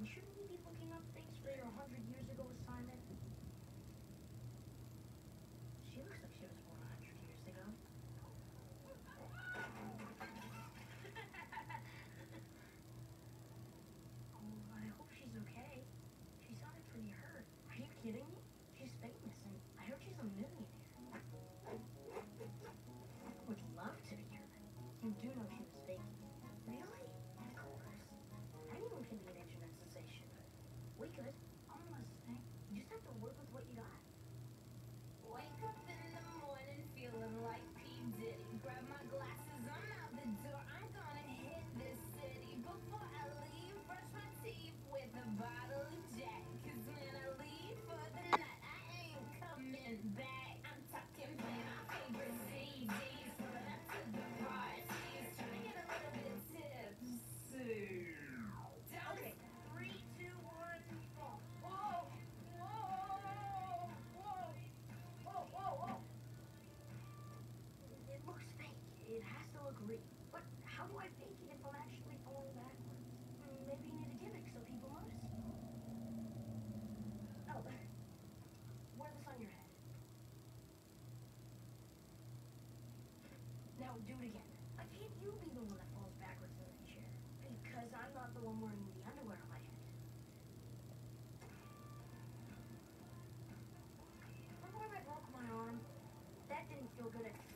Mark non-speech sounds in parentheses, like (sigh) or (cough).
instrument? It looks fake. It has to look real. But how do I fake it if I'm actually falling backwards? Mm, Maybe you need a gimmick so people notice. Oh, (laughs) wear this on your head. Now do it again. Why can't you be the one that falls backwards in the chair? Because I'm not the one wearing the underwear on my head. Remember when I broke my arm? That didn't feel good at